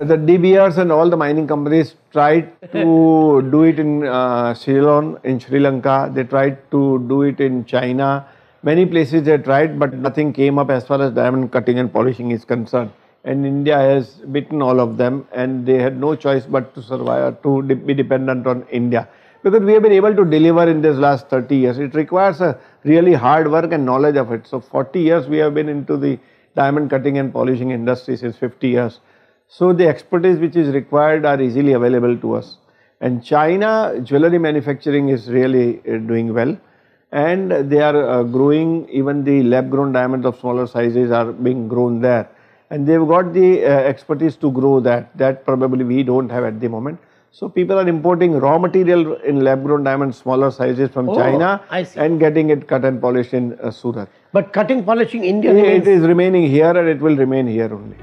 The De Beers and all the mining companies tried to do it in uh, Ceylon, in Sri Lanka. They tried to do it in China. Many places they tried, but nothing came up as far as diamond cutting and polishing is concerned. And India has beaten all of them, and they had no choice but to survive, to de- be dependent on India. Because we have been able to deliver in this last 30 years. It requires a really hard work and knowledge of it. So 40 years we have been into the diamond cutting and polishing industry since 50 years. So the expertise which is required are easily available to us. And China jewelry manufacturing is really uh, doing well. And they are uh, growing even the lab grown diamonds of smaller sizes are being grown there. And they've got the uh, expertise to grow that. That probably we don't have at the moment. So people are importing raw material in lab grown diamonds smaller sizes from Oh, china and getting it cut and polished in uh, surat. But cutting, polishing, India it remains is remaining here and it will remain here only